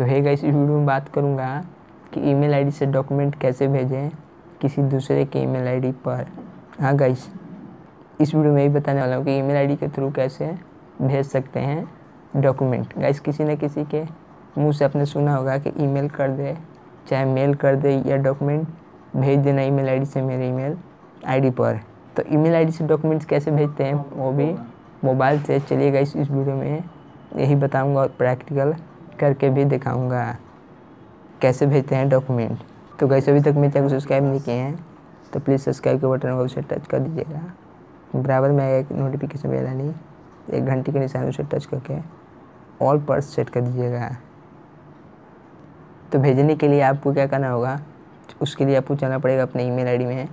तो है गाइस इस वीडियो में बात करूँगा कि ईमेल आईडी से डॉक्यूमेंट कैसे भेजें किसी दूसरे के ईमेल आईडी पर। हाँ गाइस इस वीडियो में यही बताने वाला हूँ कि ईमेल आईडी के थ्रू कैसे भेज सकते हैं डॉक्यूमेंट गाइस किसी न किसी के मुँह से आपने सुना होगा कि ईमेल कर दे चाहे मेल कर दे या डॉक्यूमेंट भेज देना ईमेल आईडी से मेरे ईमेल आईडी पर। तो ईमेल आईडी से डॉक्यूमेंट्स कैसे भेजते हैं वो भी मोबाइल से। चलिए गाइस इस वीडियो में यही बताऊँगा और प्रैक्टिकल करके भी दिखाऊँगा। कैसे भेजते हैं डॉक्यूमेंट तो गाइस अभी तक मेरे चैनल को सब्सक्राइब नहीं किए हैं तो प्लीज़ सब्सक्राइब के बटन को उसे टच कर दीजिएगा। बराबर में एक नोटिफिकेशन बेल नहीं, एक घंटे के निशान उसे टच करके ऑल पर सेट कर दीजिएगा। तो भेजने के लिए आपको क्या करना होगा, उसके लिए आपको चलना पड़ेगा अपने ईमेल आईडी में,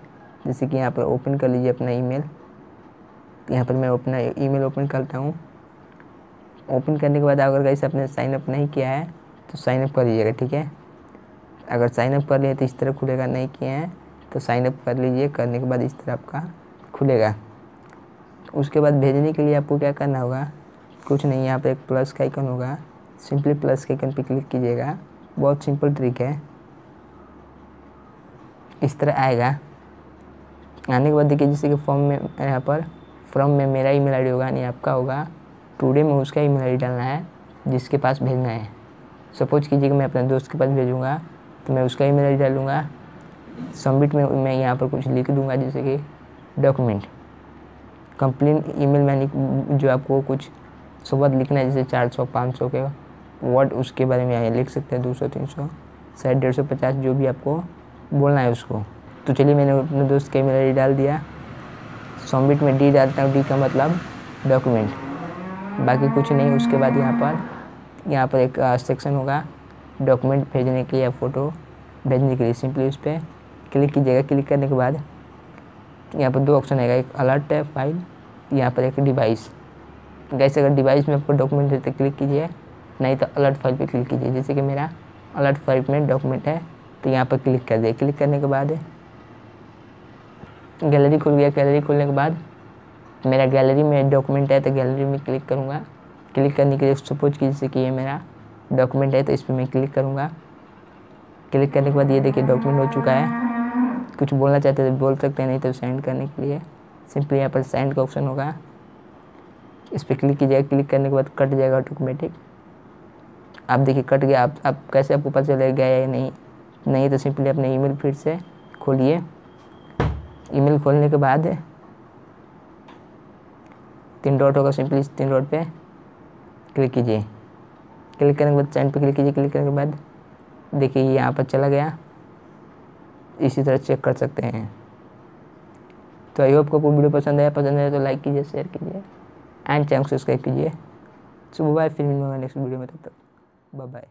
जैसे कि यहाँ पर ओपन कर लीजिए अपना ईमेल यहाँ पर मैं अपना ईमेल ओपन करता हूँ। ओपन करने के बाद अगर गाइस आपने साइन अप नहीं किया है तो साइन अप कर लीजिएगा, ठीक है? अगर साइन अप कर लिए तो इस तरह खुलेगा, नहीं किए हैं तो साइन अप कर लीजिए, करने के बाद इस तरह आपका खुलेगा। उसके बाद भेजने के लिए आपको क्या करना होगा? कुछ नहीं, यहाँ पर एक प्लस का आइकन होगा। सिंपली प्लस के आइकन पर क्लिक कीजिएगा। बहुत सिंपल ट्रिक है। इस तरह आएगा। आने के बाद देखिए, जैसे कि फॉर्म में, यहाँ पर फ्रॉम में मेरा ईमेल आईडी होगा, यानी आपका होगा टुडे में उसका ईमेल आईडी डालना है, जिसके पास भेजना है। सपोज़ कीजिए कि मैं अपने दोस्त के पास भेजूँगा तो मैं उसका ईमेल आईडी डालूँगा। सबमिट में मैं यहाँ पर कुछ लिख दूँगा, जैसे कि डॉक्यूमेंट कंप्लेन ईमेल मैंने जो आपको कुछ शब्द लिखना है, जैसे चार सौ, पाँच सौ के वर्ड उसके बारे में यहाँ लिख सकते हैं, दो सौ, तीन सौ, शायद डेढ़ सौ, पचास, जो भी आपको बोलना है उसको। तो चलिए, मैंने अपने दोस्त का ईमेल आईडी डाल दिया। सबमिट में डी डालता हूँ डी का मतलब डॉक्यूमेंट बाकी कुछ नहीं, उसके बाद यहाँ पर यहाँ पर एक सेक्शन होगा डॉक्यूमेंट भेजने के या फ़ोटो भेजने के लिए सिंपली उस पर क्लिक कीजिएगा। क्लिक करने के बाद यहाँ पर दो ऑप्शन आएगा, एक अलर्ट है फ़ाइल यहाँ पर एक डिवाइस गैस अगर डिवाइस में आपको डॉक्यूमेंट देते क्लिक कीजिए, नहीं तो अलर्ट फ़ाइल पे क्लिक कीजिए। जैसे कि मेरा अलर्ट फ़ाइल में डॉक्यूमेंट है तो यहाँ पर क्लिक कर दिए क्लिक करने के बाद गैलरी खुल गया। गैलरी खुलने के बाद मेरा गैलरी में डॉक्यूमेंट है तो गैलरी में क्लिक करूँगा। क्लिक करने के लिए सपोज़ की जैसे कि ये मेरा डॉक्यूमेंट है तो इस पर मैं क्लिक करूँगा। क्लिक करने के बाद ये देखिए डॉक्यूमेंट हो चुका है। कुछ बोलना चाहते तो बोल सकते हैं, नहीं तो सेंड करने के लिए। सिंपली यहाँ पर सेंड का ऑप्शन होगा। इस पर क्लिक कीजिएगा। क्लिक करने के बाद कट जाएगा ऑटोमेटिक आप देखिए कट गया। आप आप कैसे आपको पता चलेगा गया या नहीं? नहीं तो सिंपली अपने ईमेल फिर से खोलिए। ईमेल खोलने के बाद तीन डॉट होगा सिंपली इस तीन डॉट पे क्लिक कीजिए। क्लिक करने के बाद सेंड पे क्लिक कीजिए। क्लिक करने के बाद देखिए ये यहाँ पर चला गया। इसी तरह चेक कर सकते हैं। तो आई होप आपको वीडियो पसंद आया। पसंद आया तो लाइक कीजिए शेयर कीजिए एंड चैनल सब्सक्राइब कीजिए। सुबह बाय फिर मिलूँगा नेक्स्ट वीडियो में, तब तक। Bye bye